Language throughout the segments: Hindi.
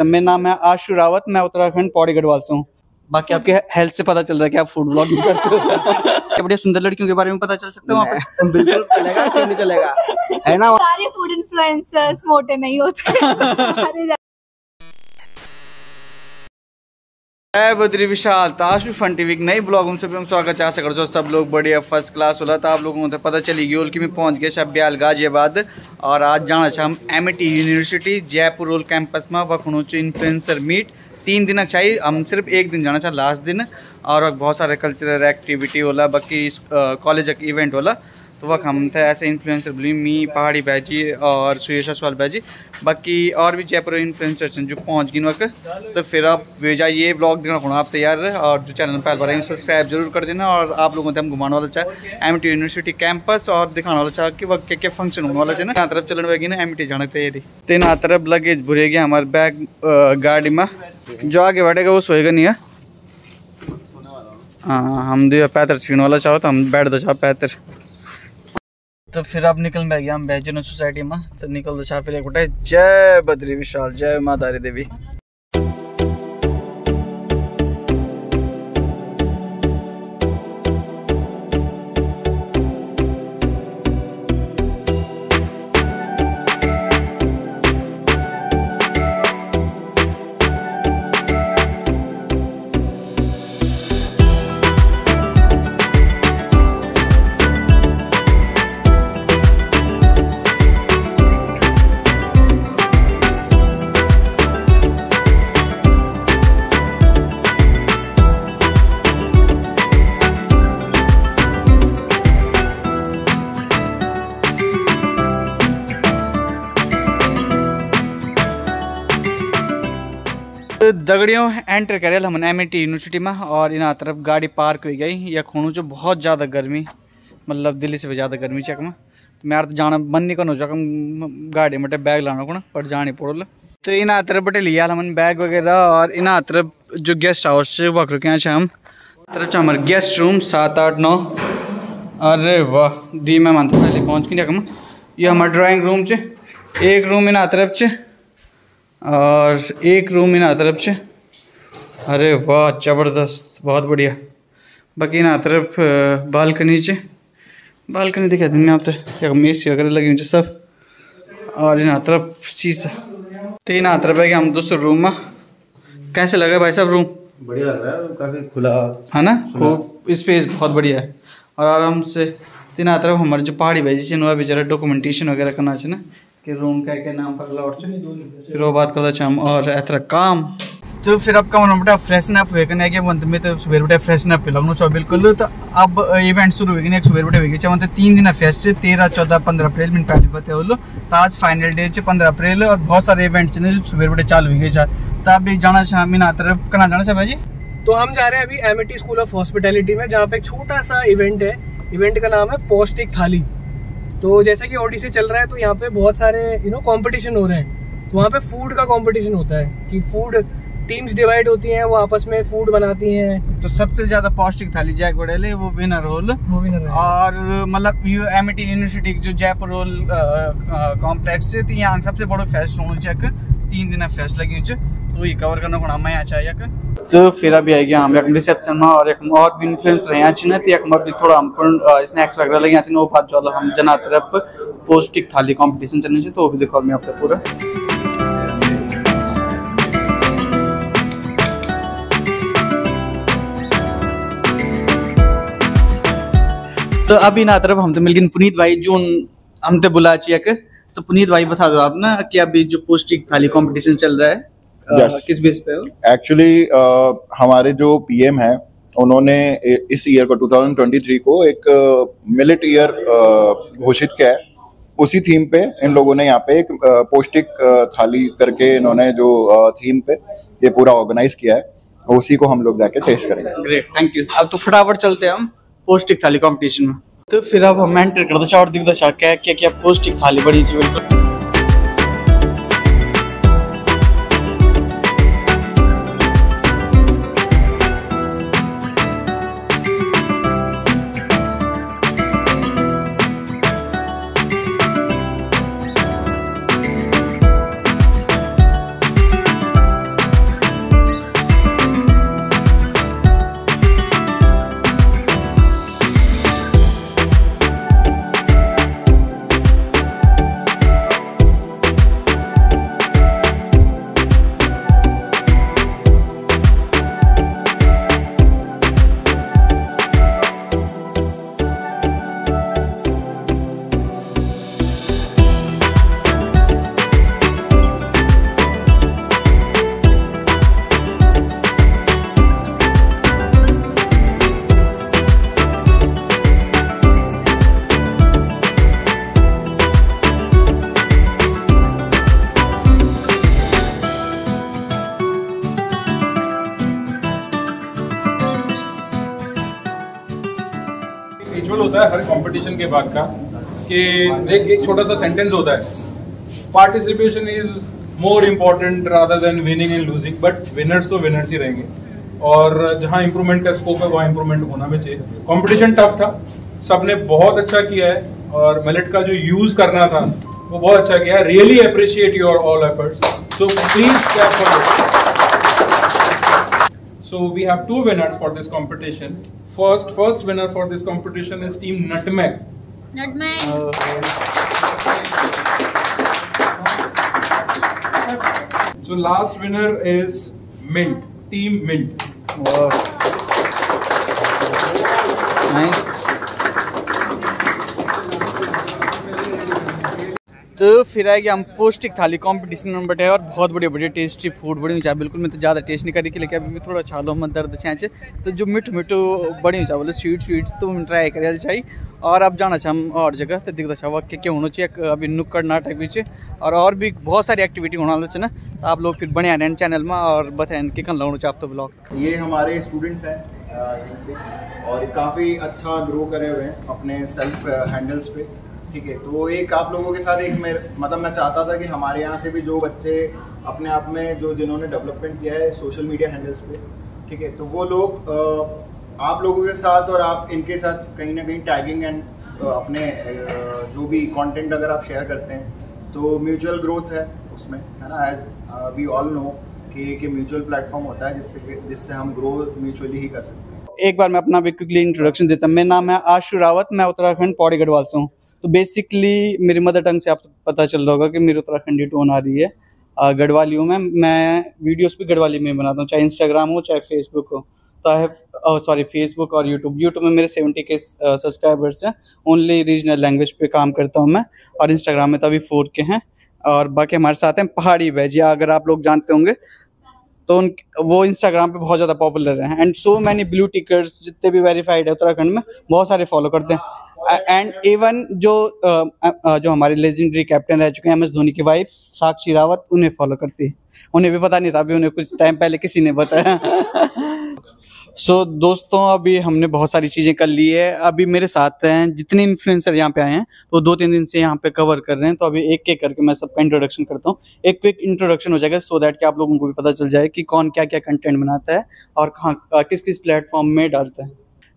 तो मेरा नाम है आशु रावत मैं उत्तराखंड पौड़ी गढ़वाल से हूँ। बाकी आपके हेल्थ से पता चल रहा है कि आप फ़ूड ब्लॉगिंग करते हो। बढ़िया सुंदर लड़कियों के बारे में पता चल सकता हो आप बिल्कुल चलेगा क्यों नहीं चलेगा। है ना? सारे फ़ूड इन्फ्लुएंसर्स मोटे नहीं होते सारे जय बद्री विशाल, ताश भी फन टीवी नई ब्लॉग में सभी हम स्वागत चाह सकर जो सब लोग बढ़िया फ़र्स्ट क्लास होला आप लोगों को तो पता चली गई कि मैं पहुँच गए शब्याल गाजियाबाद। और आज जाना चाह हम एम यूनिवर्सिटी जयपुर रोल कैंपस में वखणु इन्फ्लुएंसर मीट तीन दिन चाहिए हम सिर्फ़ एक दिन जाना चाह लास्ट दिन। और बहुत सारे कल्चरल एक्टिविटी होला, बाकी कॉलेज का इवेंट होला। तो वह हम थे ऐसे इन्फ्लुएंसर बोली, मी, पहाड़ी बैजी और सुयशा सवाल बैजी। बाकी और भी जयपुर इन्फ्लुएंसर जो पहुँच गए वक्त तो फिर आप वे जाइए ब्लॉग देखना पड़ा आप तैयार और जो चैनल पहले बार सब्सक्राइब ज़रूर कर देना और आप लोगों से हम घुमाने वाला चाहे। एम टी यूनिवर्सिटी कैंपस और दिखाने वाला चाह कि वह क्या क्या फ़ंक्शन होने वाला चाहिए ना। तरफ़ चलने वाली ना एम टी जाने तैयारी। तीन तरफ़ लगेज भरेगी हमारे बैग गाड़ी में। जो आगे बैठेगा वो सोएगा नहीं, है। हाँ हम दिया पैतर छीन वाला चाहो तो हम बैठ दो चाहो, पैतर। तो फिर आप निकल में गया हम बैजन सोसाइटी में तो निकल दो चाह फिर एक जय बद्री विशाल, जय माता देवी। दगड़ियों एंटर करे हम एम यूनिवर्सिटी में और इन तरफ़ गाड़ी पार्क हो गई। या खूणु जो बहुत ज़्यादा गर्मी मतलब दिल्ली से भी ज़्यादा गर्मी चक में। तो मैं तो जाना मन नहीं करना चक गाड़ी मटे बैग लाना को पर जानी पड़ो तो इन तरफ़ बटे लिया हम बैग वगैरह और इन तरफ़ जो गेस्ट हाउस से वक्त रुके हैं हम। तरफ़ हमारे गेस्ट रूम सात, आठ, नौ। अरे वाह, दी मैं मान पहले पहुँच के हम ये हमारा ड्राइंग रूम च एक रूम इन तरफ़ च और एक रूम इन तरफ़ से अरे वाह ज़बरदस्त बहुत बढ़िया। बाकी ना तरफ़ बालकनी से बालकनी दिखा दिन आप तो ए सी वगैरह लगी हुई सब? और इन तरफ़ शीशा। तो इन तरफ़ है कि हम दूसरे रूम में। कैसे लगा भाई साहब रूम बढ़िया लग रहा है काफ़ी खुला। है ना? खूब स्पेस बहुत बढ़िया है। और आराम से तीन तरफ़ हमारे जो पहाड़ी भाई जी वह बेचारा डॉक्यूमेंटेशन वगैरह करना चाहिए ना कि रूम क्या क्या नाम पर लौट फिर वो बात करता हम और ऐसा काम। तो फिर अब कम बेटा फ्रेशन अप हुए कने के मंथ में तो सुबह बेटा फ्रेशन अप लगनो सो बिल्कुल तो अब इवेंट शुरू हुए एक सुबह बेटा हुए चाहे तीन दिन फेस्ट से तेरह, चौदह, पंद्रह अप्रैल में पहले पता हो तो आज फाइनल डे से पंद्रह अप्रैल, और बहुत सारे इवेंट जो सुबह बेटा चालू हुए तो अब जाना चाह मीना तरफ़, कहाँ जाना चाह भाई तो हम जा रहे हैं अभी एम स्कूल ऑफ़ हॉस्पिटैलिटी में, जहाँ पे एक छोटा सा इवेंट है। इवेंट का नाम है पौष्टिक थाली। तो जैसे कि ओडीसी चल रहा है तो यहाँ पे बहुत सारे यू नो कॉम्पिटिशन हो रहे हैं। तो वहाँ पे फ़ूड का कंपटीशन होता है, कि फ़ूड टीम्स डिवाइड होती हैं वो आपस में फ़ूड बनाती हैं। तो सबसे ज़्यादा पौष्टिक थाली जैक बड़ेले वो विनर रोल वो विनर और मतलब यू एम यूनिवर्सिटी जो जयपुर रोल कॉम्प्लेक्स है तो यहाँ सबसे बड़ो फेस्ट होने चेक तीन दिन फेस्ट लगी तो ये कवर करना पड़ा मैं चाहिए तो फिर अभी आई गया हम एक रिसेप्शन में और एक और भी इन्फ्लुएंस रहे हैं छिने तो एक में भी थोड़ा हम स्नैक्स वगैरह लगे हैं वो बात जो हम जना तरफ़ पौष्टिक थाली कंपटीशन चलने से तो वो भी देखो मैं आपको पूरा। तो अभी ना तरफ़ हम तो मिल गए पुनीत भाई जो हम तो बुला चाहिए तो पुनीत भाई बता दो आप ना कि अभी जो पौष्टिक थाली कंपटीशन चल रहा है yes. किस बेस पे एक्चुअली uh, हमारे जो पीएम है उन्होंने इस ईयर को 2023 को एक मिलिट ईयर घोषित किया है। उसी थीम पे इन लोगों ने यहाँ पे एक पौष्टिक थाली करके इन्होंने जो थीम पे ये पूरा ऑर्गेनाइज किया है। उसी को हम लोग जाके टेस्ट करेंगे। ग्रेट थैंक यू अब तो फटाफट चलते हैं हम। पौष्टिक थाली कॉम्पिटिशन में। तो फिर अब हम एंटर कर दो और दिख दो क्या क्या क्या पौष्टिक थाली बड़ी बिल्कुल। रिचुअल होता है हर कंपटीशन के बाद का, कि एक एक छोटा सा सेंटेंस होता है। Participation is more important rather than winning and losing but winners तो विनर्स ही रहेंगे। और जहाँ इंप्रूवमेंट का स्कोप है, वहाँ इंप्रूवमेंट होना भी चाहिए। कंपटीशन टफ था, सबने बहुत अच्छा किया है, और मेलेट का जो यूज़ करना था, वो बहुत अच्छा किया really appreciate your all efforts so please clap for So we have two winners for this competition. First, first winner for this competition is team Nutmeg. Nutmeg. Uh, so last winner is Mint, team Mint. Wow. Nice. तो फिर आएगी हम पौष्टिक थाली कॉम्पिटिशन में बैठे और बहुत बढ़िया बढ़िया टेस्टी फ़ूड बड़ी चाहे बिल्कुल मैं तो ज़्यादा टेस्ट नहीं करी लेकिन अभी भी थोड़ा छालो में दर्द छे तो जो मिठू मिठू बड़ी चाहे बोले स्वीट स्वीट्स तो हम ट्राई कर चाहिए और अब जाना चाह हम और जगह तो दिखता चाह क्या क्या होना चाहिए अभी नुक्कड़ नाटक भी और और भी बहुत सारी एक्टिविटी होने है ना तो आप लोग फिर बने रहे चैनल में और बताएँ कि कन लगना चाहिए आप तो ब्लॉग ये हमारे स्टूडेंट्स हैं और काफ़ी अच्छा ग्रो करे हुए हैं अपने सेल्फ हैंडल्स पे। ठीक है तो एक आप लोगों के साथ एक मेरे मतलब मैं चाहता था कि हमारे यहाँ से भी जो बच्चे अपने आप में जो जिन्होंने डेवलपमेंट किया है सोशल मीडिया हैंडल्स पे, ठीक है तो वो लोग आप लोगों के साथ और आप इनके साथ कहीं ना कहीं टैगिंग एंड अपने जो भी कंटेंट अगर आप शेयर करते हैं तो म्यूचुअल ग्रोथ है उसमें, है ना? एज वी ऑल नो कि एक म्यूचुअल प्लेटफॉर्म होता है जिससे जिससे हम ग्रो म्यूचुअली ही कर सकते हैं। एक बार मैं अपना भी क्विकली इंट्रोडक्शन देता हूँ। मेरा नाम है आशु रावत, मैं उत्तराखंड पौड़ी गढ़वाल से हूँ। तो बेसिकली मेरी मदर टंग से आपको पता चल रहा होगा कि मेरी उत्तराखंडी टोन आ रही है। गढ़वाली हूँ मैं मैं वीडियोस भी गढ़वाली में ही बनाता हूँ, चाहे इंस्टाग्राम हो, चाहे फेसबुक हो। तो आई हैव सॉरी फेसबुक और यूट्यूब यूट्यूब में मेरे सेवेंटी के सब्सक्राइबर्स हैं। ओनली रीजनल लैंग्वेज पे काम करता हूँ मैं और इंस्टाग्राम में तो अभी फोर के हैं। और बाकी हमारे साथ हैं पहाड़ी भैजिया अगर आप लोग जानते होंगे तो उन, वो इंस्टाग्राम पे बहुत ज़्यादा पॉपुलर हैं। And so many blue tickers जितने भी वेरीफाइड है उत्तराखंड में, बहुत सारे फॉलो करते हैं। एंड इवन जो अ, अ, जो हमारे लेजेंडरी कैप्टन रह चुके हैं एम एस धोनी की वाइफ साक्षी रावत उन्हें फॉलो करती है। उन्हें भी पता नहीं था अभी उन्हें कुछ टाइम पहले किसी ने बताया। सो so, दोस्तों अभी हमने बहुत सारी चीज़ें कर ली है। अभी मेरे साथ हैं जितने इन्फ्लुएंसर यहाँ पे आए हैं वो दो तीन दिन से यहाँ पे कवर कर रहे हैं। तो अभी एक एक करके मैं सबका इंट्रोडक्शन करता हूँ। एक क्विक इंट्रोडक्शन हो जाएगा सो दैट कि आप लोगों को भी पता चल जाए कि कौन क्या क्या कंटेंट बनाता है और कहाँ किस किस प्लेटफॉर्म में डालता है।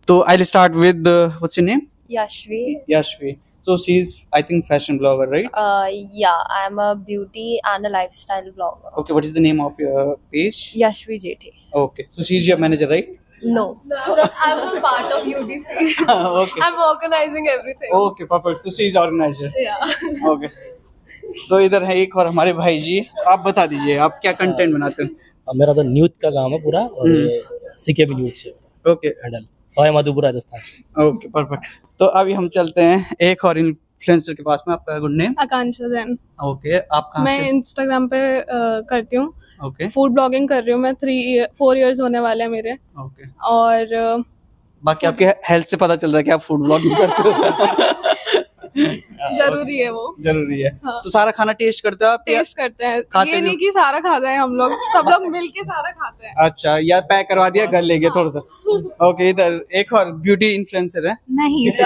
तो I start with what's name Yashvi. Yashvi so she is I think fashion blogger right Uh, yeah, I'm a beauty and a lifestyle blogger. okay what is the name of your page Yashvi JT. okay so she is your manager right No. I'm a part of UDC. okay I'm organizing everything. okay perfect so she is organizer Yeah. Okay तो इधर है एक और हमारे भाई जी आप बता दीजिए आप क्या कंटेंट बनाते अब मेरा तो न्यूज़ का काम है पूरा और हम्म। ये सीके भी न्यूज़ है ओके हैंडल सवाई माधोपुर राजस्थान से। Okay perfect. तो अभी हम चलते हैं एक और इन्फ्लुएंसर के पास में आपका good name? Akanksha Jain. Okay आप कहाँ मैं इंस्टाग्राम पे आ, करती हूँ। ओके। फ़ूड ब्लॉगिंग कर रही हूँ मैं थ्री फोर इयर्स होने वाले हैं मेरे। ओके। और बाकी आपके हेल्थ से पता चल रहा है कि आप फ़ूड ब्लॉगिंग करते हो। ज़रूरी है वो। ज़रूरी है। हाँ। तो सारा खाना टेस्ट करते हो आप टेस्ट करते हैं। खाते ये नहीं कि सारा खा जाए हम लोग। सब लोग मिलके सारा खाते हैं। अच्छा या पैक करवा दिया घर ले गए थोड़ा सा। ओके इधर एक और ब्यूटी इन्फ्लुएंसर है। नहीं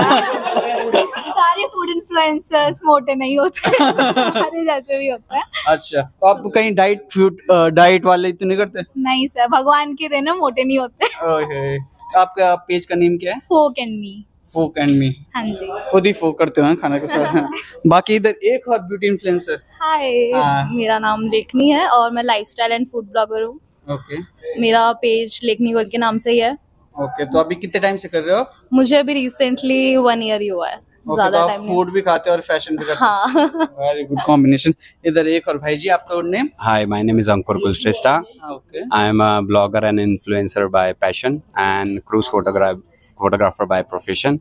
सारे फ़ूड इन्फ्लुएंसर्स मोटे नहीं होते। सारे जैसे भी होते हैं। अच्छा तो आप कहीं डाइट फ़ूड डाइट वाले तो नहीं करते? नहीं सर भगवान के देना मोटे नहीं होते। ओके आपका पेज का नेम क्या है? Folk and me folk and me हाँ जी। खुद ही फोक करते हो हाँ, खाना के साथ बाकी इधर एक और ब्यूटी इन्फ्लुएंसर हाय। मेरा नाम लेखनी है और मैं लाइफस्टाइल एंड फ़ूड ब्लॉगर हूँ। ओके मेरा पेज लेखनी गोल के नाम से ही है। ओके तो अभी कितने टाइम से कर रहे हो? मुझे अभी रिसेंटली वन ईयर ही हुआ है। तो ज़्यादा टाइम फ़ूड भी खाते हो और फ़ैशन भी करते हो। हाँ। वेरी गुड कॉम्बिनेशन इधर एक और भाई जी आपका name Hi, my name is Ankur Kulshrestha. Okay I am a blogger and influencer by passion and cruise photograph photographer by profession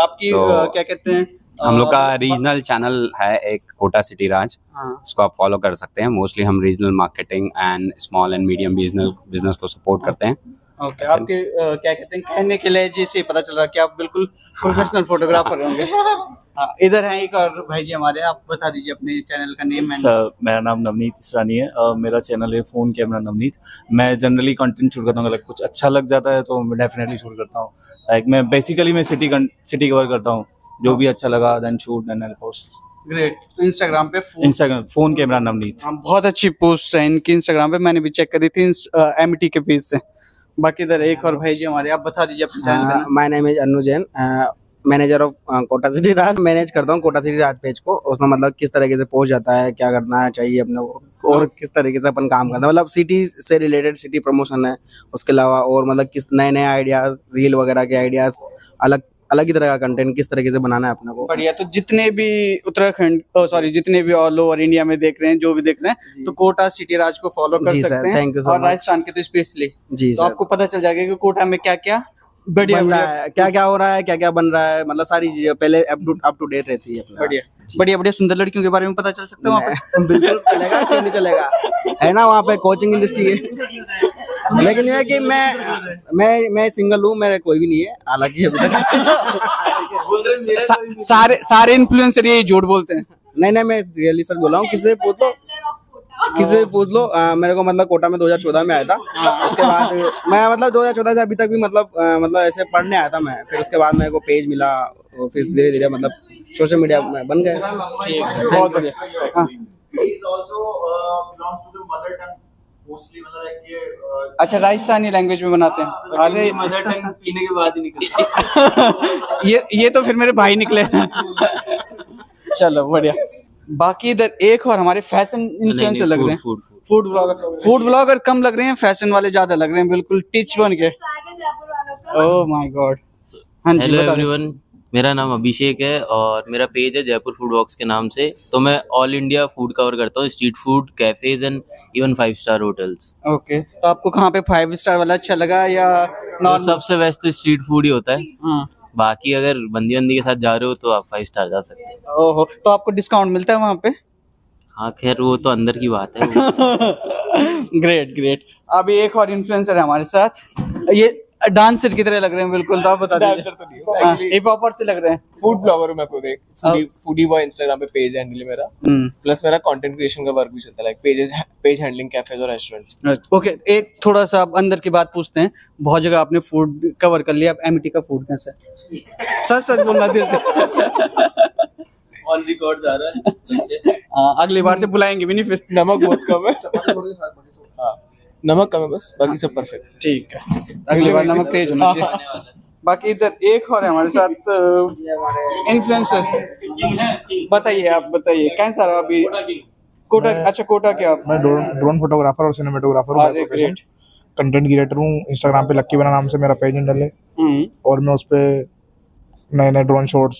आपकी तो क्या कहते हैं? हम लोग का रीजनल चैनल है एक कोटा सिटी राज हाँ। इसको आप फॉलो कर सकते हैं। मोस्टली हम regional marketing and small and medium business business को सपोर्ट करते हैं। ओके आपके क्या कहते हैं कहने के लिए जैसे पता चल रहा कि आप बिल्कुल प्रोफेशनल फोटोग्राफर होंगे। हाँ इधर है एक और भाई जी हमारे आप बता दीजिए अपने चैनल का नेम सर मेरा नाम नवनीत इसरानी है। और मेरा चैनल है फ़ोन कैमरा नवनीत। मैं जनरली कंटेंट शूट करता हूँ अगर कुछ अच्छा लग जाता है तो मैं डेफिनेटली शूट करता हूँ। लाइक मैं बेसिकली मैं सिटी सिटी कवर करता हूँ। जो भी अच्छा लगा then shoot and post great तो इंस्टाग्राम पे phone Instagram phone camera Navneet. हाँ, बहुत अच्छी पोस्ट है इनकी इंस्टाग्राम पे। मैंने भी चेक करी थी एम के पेज से। बाकी इधर एक और भाई जी हमारे आप बता दीजिए अपने चैनल नाम। My name is Anu Jain manager of Kota city Raj manage करता हूँ कोटा सिटी राज पेज को उसमें मतलब किस तरीके से पहुँच जाता है क्या करना है चाहिए अपने को और किस तरीके से अपन काम करना है। मतलब सिटी से रिलेटेड सिटी प्रमोशन है उसके अलावा और मतलब किस नए नए आइडियाज़ रील वगैरह के आइडियाज़ अलग अलग ही तरह का कंटेंट किस तरीके से बनाना है अपने को? बढ़िया तो जितने भी उत्तराखंड सॉरी जितने भी ऑल ओवर इंडिया में देख रहे हैं जो भी देख रहे हैं तो कोटा सिटी राज को फॉलो कर सकते हैं थैंक यू और राजस्थान के तो स्पेशली जी तो आपको पता चल जाएगा कि कोटा में क्या क्या बढ़िया बन रहा है। क्या क्या हो रहा है क्या क्या बन रहा है? मतलब सारी चीज़ें पहले up to up to date रहती है बढ़िया। बढ़िया बढ़िया। सुंदर लड़कियों के बारे में पता चल सकता है वहाँ पे? बिल्कुल चलेगा क्यों नहीं चलेगा। है ना वहाँ पे? कोचिंग इंडस्ट्री है। लेकिन यह कि मैं मैं मैं सिंगल हूँ मेरा कोई भी नहीं है। हालाँकि अभी तक सारे सारे इन्फ्लुएंसर ये झूठ बोलते हैं। नहीं नहीं मैं रियली सर बोला हूँ किसे से पूछ लो किसी से पूछ लो अ, मेरे को मतलब कोटा में 2014 में आया था। उसके बाद मैं मतलब 2014 से अभी तक भी मतलब अ, मतलब ऐसे पढ़ने आया था मैं। फिर उसके बाद मेरे को पेज मिला और फिर धीरे धीरे मतलब सोशल मीडिया में बन गए। बहुत बढ़िया हाँ। अच्छा राजस्थानी लैंग्वेज में बनाते हैं। अरे। मदर टंग पीने के बाद ही निकलती ये ये तो फिर मेरे भाई निकले। चलो बढ़िया। बाकी इधर एक और हमारे फ़ैशन इन्फ्लुएंसर लग रहे हैं। फ़ूड ब्लॉगर फ़ूड ब्लॉगर कम लग रहे हैं फ़ैशन वाले ज़्यादा लग रहे हैं बिल्कुल टिच बन के। Oh my God hello everyone मेरा नाम अभिषेक है और मेरा पेज है जयपुर फ़ूड वॉक्स के नाम से। तो मैं ऑल इंडिया फ़ूड कवर करता हूँ street food cafes and even five star hotels okay तो आपको कहाँ पे फाइव स्टार वाला अच्छा लगा या तो सबसे बेस्ट तो स्ट्रीट फ़ूड ही होता है। हाँ। बाकी अगर बंदी बंदी के साथ जा रहे हो तो आप फाइव स्टार जा सकते हैं। ओहो तो आपको डिस्काउंट मिलता है वहाँ पे? हाँ खैर वो तो अंदर की बात है। ग्रेट ग्रेट अभी एक और इन्फ्लुएंसर है हमारे साथ। ये डांसर की तरह लग रहे हैं बिल्कुल तो आप बता दीजिए। हिप हॉपर से लग रहे हैं। फ़ूड ब्लॉगर हूँ मैं खुद एक। फूडी बॉय इंस्टाग्राम पे पेज हैंडल है मेरा। हम्म। प्लस मेरा कंटेंट क्रिएशन का वर्क भी चलता है like pages page handling cafes और रेस्टोरेंट्स ओके एक थोड़ा सा आप अंदर की बात पूछते हैं। बहुत जगह आपने फ़ूड कवर कर लिया अब एमिटी का फ़ूड कैसा है सच सच बोलना दिल से। ऑन रिकॉर्ड जा रहा है। हाँ, अगली बार से बुलाएँगे भी नहीं फिर। नमक बहुत कम है। हाँ नमक कम है बस बाकी सब परफेक्ट ठीक है। अगली बार नमक तेज होना चाहिए। बाकी इधर एक और है हमारे साथ इन्फ्लुएंसर बताइए आप बताइए कैसा रहा अभी? कोटा अच्छा कोटा क्या आप। मैं ड्रोन ड्रोन फोटोग्राफर और सिनेमेटोग्राफर हूँ कंटेंट क्रिएटर हूँ इंस्टाग्राम पे लक्की बना नाम से मेरा पेज हैंडल है। हम्म। और मैं उस पे नए नए ड्रोन शॉट्स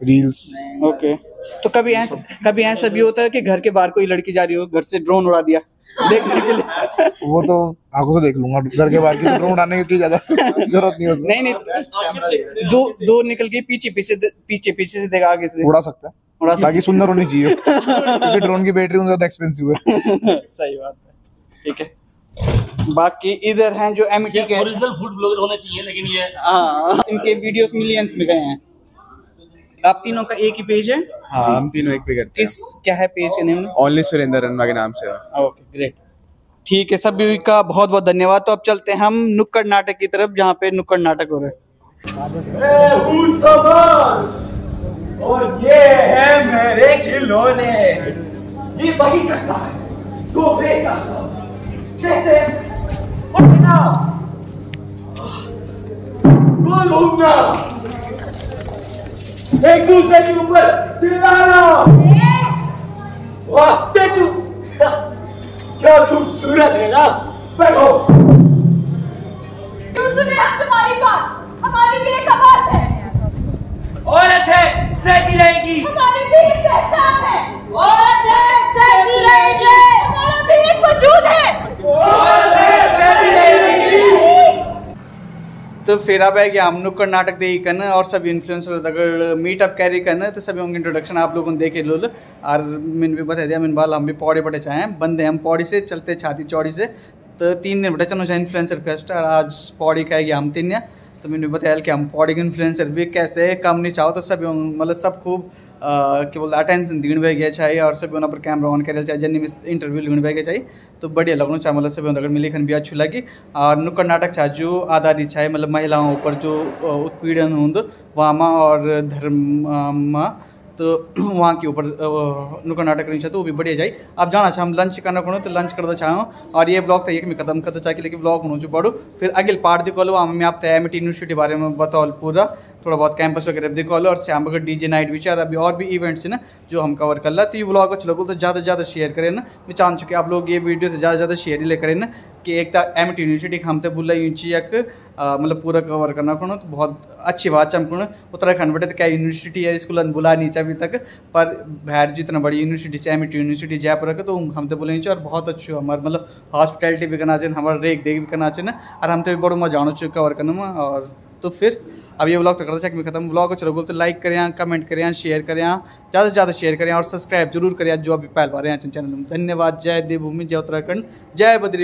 रील्स ओके तो कभी ऐसा कभी ऐसा भी होता है कि घर के बाहर कोई लड़की जा रही हो घर से ड्रोन उड़ा दिया? देखने के लिए। वो तो आँखों से देख लूँगा घर के बाहर की तो ड्रोन उड़ाने की ज़्यादा ज़रूरत नहीं है उसमें नहीं नहीं दो दो निकल के पीछे पीछे पीछे पीछे से देखा आगे से उड़ा सकता है। उड़ा बाकी सुंदर होनी चाहिए। क्योंकि ड्रोन की बैटरी उनसे ज़्यादा एक्सपेंसिव है। सही बात है। ठीक है। बाकी इधर हैं जो एम के ओरिजिनल फ़ूड ब्लॉगर होने चाहिए लेकिन ये हाँ इनके वीडियोस मिलियंस में गए हैं। आप तीनों का एक ही पेज है? हाँ हम तीनों एक पे करते किस क्या है पेज का नेम ओनली सुरेंद्र रनमा के नाम से है। ओके ग्रेट ठीक है सभी का बहुत बहुत धन्यवाद। तो अब चलते हैं हम नुक्कड़ नाटक की तरफ़ जहाँ पे नुक्कड़ नाटक हो रहे हैं। और ये है मेरे खिलौने। ये वही करता है जो जैसे उठना। बोलूँगा एक दूसरे के ऊपर चिल्लाना वाह स्टैचू। क्या खूबसूरत है ना। बैठो। हमारी तुम्हारी बात हमारी एक है। औरत है सहती रहेगी। हमारी भी एक पहचान है औरत है सहती रहेगी हमारा भी एक वजूद है औरत है सहती रहेगी फिर है कि हम नुक्कड़ नाटक देखी कन और सब इन्फ्लुएंसर अगर मीटअप कैरी करना तो सभी उनके इंट्रोडक्शन आप लोगों ने देखे लोल और मैंने भी बता दिया, मैंने बाल हम भी पौड़े पटे चाहे बंदे हम पौड़ी से चलते छाती चौड़ी से तो तीन दिन बटे चलो चाहे इन्फ्लुएंसर फेस्ट और आज पौड़ी का हम तीन तो मैंने बताया कि हम पौड़ी के इन्फ्लुएंसर भी कैसे कम नहीं चाहो तो सब मतलब सब खूब क्या बोलते अटेंशन दिन गया चाहिए और सब पर कैमरा ऑन करे चाहिए जन्नी में इंटरव्यू लिखने के चाहिए तो बढ़िया लगना चाहिए मतलब सब अगर मिली खन भी अच्छी लगी। और नुक्कड़ नाटक छा जो आधारित चाहे मतलब महिलाओं पर जो उत्पीड़न होंद वहाँ और धर्म में तो वहाँ के ऊपर नुक्कड़ नाटक नहीं तो वो भी बढ़िया जाए। अब जाना चाह लंच करना पड़ो तो लंच करता चाहो। और ये ब्लॉग तो एक में खत्म करता चाहिए लेकिन ब्लॉग होना पड़ो फिर अगले पार्ट दिखो लो हमें आप एम यूनिवर्सिटी बारे में बताओ पूरा। थोड़ा बहुत कैंपस वगैरह दिखा लो, और श्याम बगड़ डी जे नाइट भी चार अभी और भी इवेंट्स है ना, जो हम कवर कर ला। तो ये ब्लॉग अच्छे लोगों तो ज़्यादा से ज़्यादा शेयर करें ना। मैं चाह चुके आप लोग ये वीडियो तो ज़्यादा से ज़्यादा शेयर ही ले करें ना। कि एक तो एम टी यूनिवर्सिटी हम तो बुला एक मतलब पूरा कवर करना पड़ो तो बहुत अच्छी बात है हमको उत्तराखंड बटे तो क्या यूनिवर्सिटी है स्कूल बुला नहीं अभी तक, पर बाहर जितना बड़ी यूनिवर्सिटी से एम यूनिवर्सिटी जयपुर का तो हम तो बोले और बहुत अच्छे हमारे मतलब हॉस्पिटलिटी भी करना चाहिए, हमारा रेख देख भी करना चाहिए और हम तो भी बड़ो मज़ा आना चाहिए कवर करने में, और तो फिर, अब ये ब्लॉग तो करते चाहिए खत्म ब्लॉग चलो बोल तो लाइक करें कमेंट करें शेयर करें, ज़्यादा से ज़्यादा शेयर करें, और सब्सक्राइब ज़रूर करें, जो अभी पहल पा रहे हैं चैनल में। धन्यवाद, जय देवभूमि, जय उत्तराखंड, जय बद्री